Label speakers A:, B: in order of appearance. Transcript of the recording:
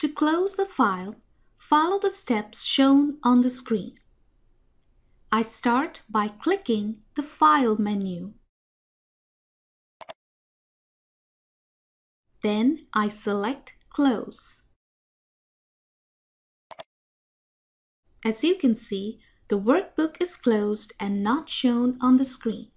A: To close the file, follow the steps shown on the screen. I start by clicking the File menu. Then I select Close. As you can see, the workbook is closed and not shown on the screen.